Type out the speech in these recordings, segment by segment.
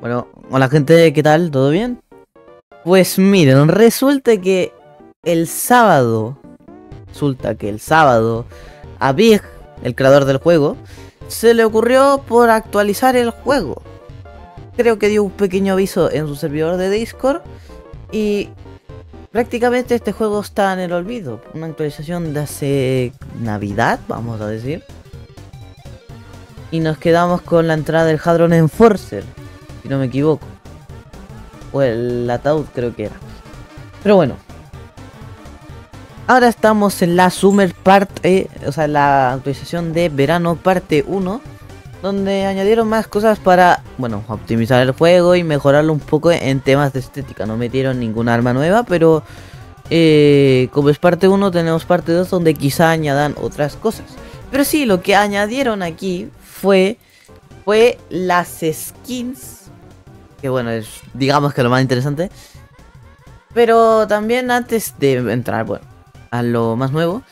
Bueno, hola gente, ¿qué tal? ¿Todo bien? Pues miren, resulta que el sábado, resulta que el sábado, a Big, el creador del juego, se le ocurrió por actualizar el juego. Creo que dio un pequeño aviso en su servidor de Discord y prácticamente este juego está en el olvido. Una actualización de hace Navidad, vamos a decir. Y nos quedamos con la entrada del Hadron Enforcer, si no me equivoco. O el ataúd creo que era. Pero bueno. Ahora estamos en la Summer Part, eh, o sea, la actualización de verano parte 1. Donde añadieron más cosas para, bueno, optimizar el juego y mejorarlo un poco en temas de estética. No metieron ninguna arma nueva, pero eh, como es parte 1, tenemos parte 2 donde quizá añadan otras cosas. Pero sí, lo que añadieron aquí fue, fue las skins que bueno, es digamos que lo más interesante. Pero también antes de entrar, bueno, a lo más nuevo,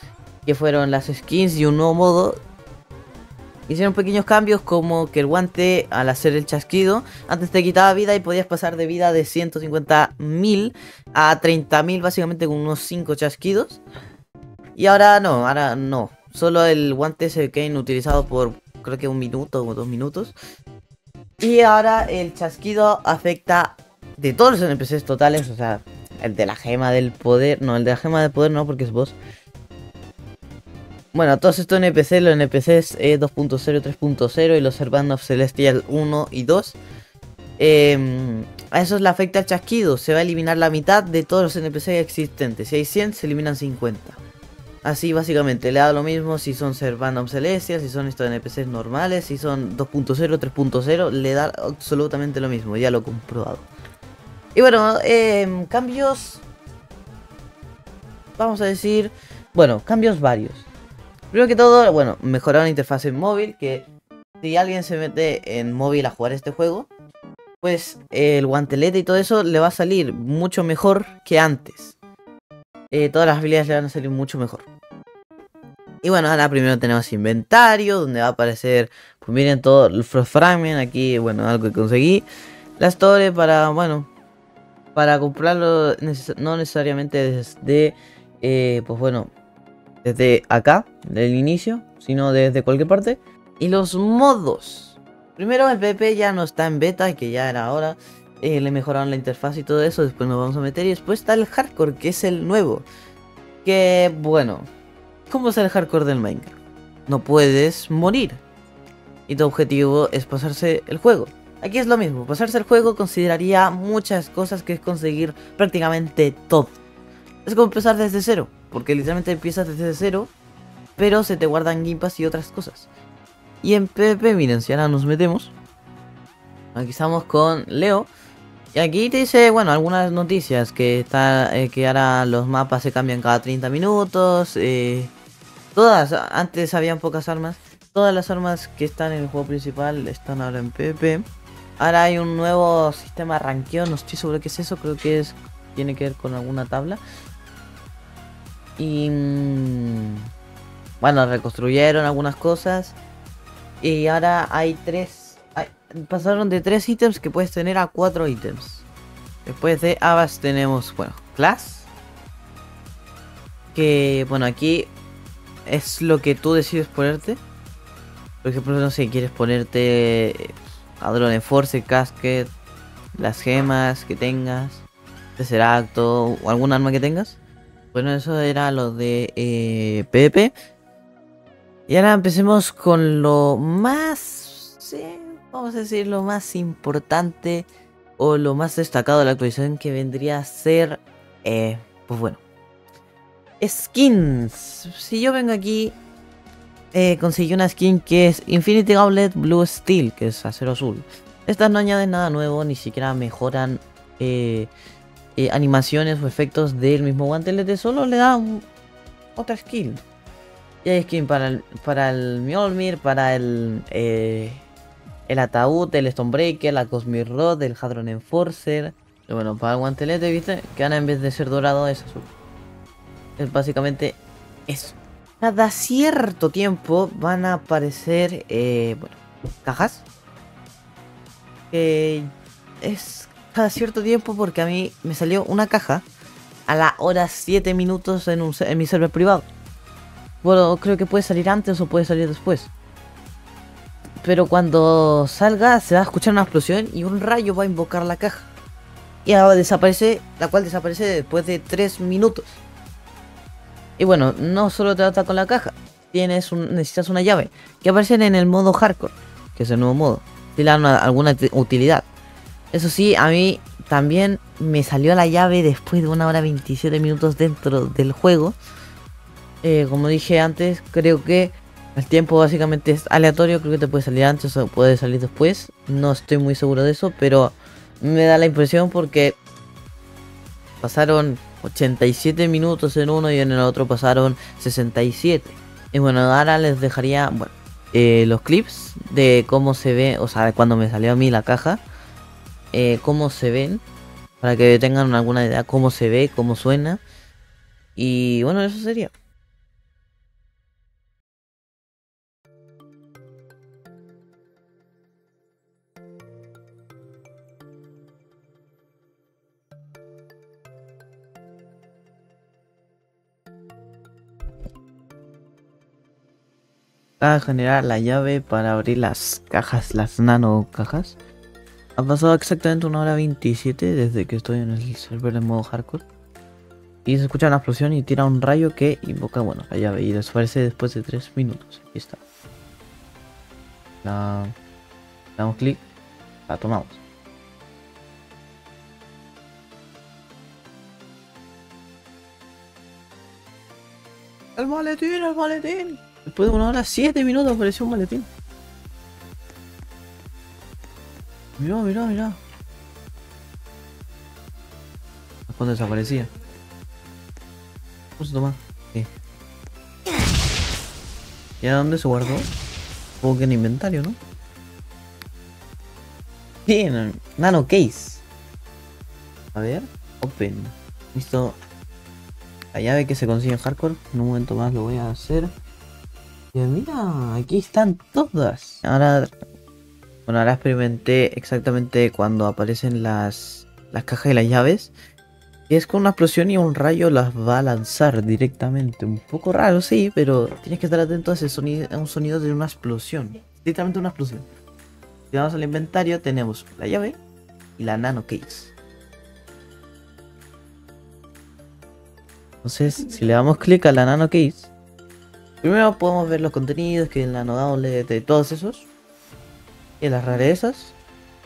que fueron las skins y un nuevo modo, hicieron pequeños cambios como que el guante al hacer el chasquido, antes te quitaba vida y podías pasar de vida de 150.000 a 30.000 básicamente con unos 5 chasquidos. Y ahora no, ahora no. Solo el guante se queda inutilizado por creo que un minuto o dos minutos. Y ahora el chasquido afecta de todos los NPCs totales, o sea, el de la gema del poder, no, el de la gema del poder no, porque es boss. Bueno, todos estos NPCs, los NPCs 2.0, 3.0 y los Servant of Celestial 1 y 2. Em, a esos le afecta el chasquido, se va a eliminar la mitad de todos los NPCs existentes. Si hay 100, se eliminan 50. Así básicamente le da lo mismo si son Servandom Celestial, si son estos NPCs normales, si son 2.0, 3.0, le da absolutamente lo mismo, ya lo he comprobado. Y bueno, em, cambios... Vamos a decir... Bueno, cambios varios. Primero que todo, bueno, mejorar la interfaz en móvil, que si alguien se mete en móvil a jugar este juego, pues el guantelete y todo eso le va a salir mucho mejor que antes. Eh, todas las habilidades le van a salir mucho mejor. Y bueno, ahora primero tenemos inventario, donde va a aparecer, pues miren todo el Fragment, aquí, bueno, algo que conseguí. Las torres para, bueno, para comprarlo no necesariamente desde, eh, pues bueno, desde acá, del inicio, sino desde cualquier parte. Y los modos. Primero el PP ya no está en beta, que ya era ahora. Eh, le mejoraron la interfaz y todo eso, después nos vamos a meter. Y después está el hardcore, que es el nuevo. Que bueno, ¿Cómo es el hardcore del Minecraft? No puedes morir. Y tu objetivo es pasarse el juego. Aquí es lo mismo, pasarse el juego consideraría muchas cosas que es conseguir prácticamente todo. Es como empezar desde cero, porque literalmente empiezas desde cero, pero se te guardan gimpas y otras cosas. Y en PvP, miren, si ahora nos metemos, aquí estamos con Leo. Y aquí te dice, bueno, algunas noticias, que está eh, que ahora los mapas se cambian cada 30 minutos, eh, Todas, antes habían pocas armas. Todas las armas que están en el juego principal están ahora en PvP. Ahora hay un nuevo sistema ranqueo, no estoy seguro qué es eso, creo que es tiene que ver con alguna tabla. Y mm, bueno, reconstruyeron algunas cosas. Y ahora hay tres. pasaron de tres ítems que puedes tener a cuatro ítems. Después de Abas tenemos, bueno, Class. Que bueno, aquí es lo que tú decides ponerte. Por ejemplo, no sé, quieres ponerte Adrone Force, Casket, las gemas que tengas, acto o algún arma que tengas. Bueno, eso era lo de eh, PvP. Y ahora empecemos con lo más, sí, vamos a decir, lo más importante o lo más destacado de la actualización que vendría a ser, eh, pues bueno, skins. Si yo vengo aquí, eh, conseguí una skin que es Infinity Gauntlet Blue Steel, que es acero azul. Estas no añaden nada nuevo, ni siquiera mejoran eh, eh, animaciones o efectos del mismo guantelete, solo le da otra skin. Y hay skin para el, para el Mjolnir, para el... el ataúd, el Stonebreaker, la Cosmic Rod, el Hadron Enforcer. Y bueno, para el guantelete, ¿viste? Que ahora en vez de ser dorado es azul. Es básicamente eso. Cada cierto tiempo van a aparecer, eh, bueno, cajas. Que es cada cierto tiempo porque a mí me salió una caja a la hora 7 minutos en, un, en mi server privado. Bueno, creo que puede salir antes o puede salir después. Pero cuando salga se va a escuchar una explosión y un rayo va a invocar la caja. Y ahora desaparece, la cual desaparece después de 3 minutos. Y bueno, no solo trata con la caja, tienes un, necesitas una llave que aparece en el modo hardcore, que es el nuevo modo. Tiene alguna utilidad. Eso sí, a mí también me salió la llave después de una hora 27 minutos dentro del juego. Eh, como dije antes, creo que el tiempo básicamente es aleatorio, creo que te puede salir antes o puede salir después. No estoy muy seguro de eso, pero me da la impresión porque pasaron 87 minutos en uno y en el otro pasaron 67. Y bueno, ahora les dejaría bueno, eh, los clips de cómo se ve, o sea, cuando me salió a mí la caja, eh, cómo se ven, para que tengan alguna idea cómo se ve, cómo suena. Y bueno, eso sería. generar la llave para abrir las cajas, las nano cajas. Ha pasado exactamente una hora 27 desde que estoy en el server en modo hardcore. Y se escucha una explosión y tira un rayo que invoca, bueno, la llave y desaparece después de 3 minutos. Aquí está. La... Damos clic, la tomamos. El maletín, el maletín. Después de una hora, 7 minutos apareció un maletín. Mirá, mirá, mirá. Cuando desaparecía. ¿Cómo se toma? ¿Qué? ¿Y a dónde se guardó? Supongo que en inventario, ¿no? Bien, nano case. A ver, open. Listo. La llave que se consigue en hardcore. En un momento más lo voy a hacer. Y mira, aquí están todas. Ahora, bueno, ahora experimenté exactamente cuando aparecen las, las cajas y las llaves. Y es con una explosión y un rayo las va a lanzar directamente. Un poco raro, sí, pero tienes que estar atento a ese sonido, a un sonido de una explosión. Directamente una explosión. Si vamos al inventario, tenemos la llave y la nano case. Entonces, si le damos clic a la nano case, Primero podemos ver los contenidos, que es la no de todos esos. Las rarezas.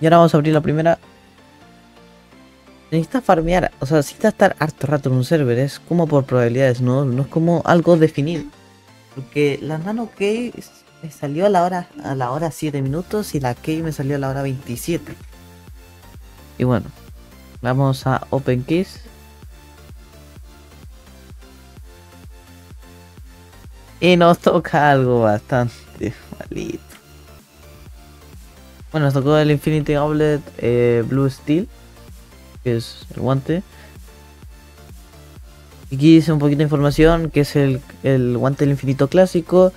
Y ahora vamos a abrir la primera. Necesitas farmear, o sea, necesitas estar harto rato en un server, es como por probabilidades, no, no es como algo definido. Porque la nano key me salió a la hora a la hora 7 minutos y la key me salió a la hora 27. Y bueno, vamos a Open Keys. Y nos toca algo bastante malito. Bueno, nos tocó el Infinity Gauntlet eh, Blue Steel, que es el guante. Aquí dice un poquito de información, que es el, el guante del infinito clásico.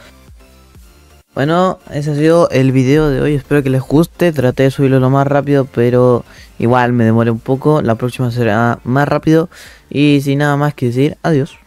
Bueno, ese ha sido el video de hoy, espero que les guste, traté de subirlo lo más rápido, pero igual me demoré un poco, la próxima será más rápido. Y sin nada más que decir, adiós.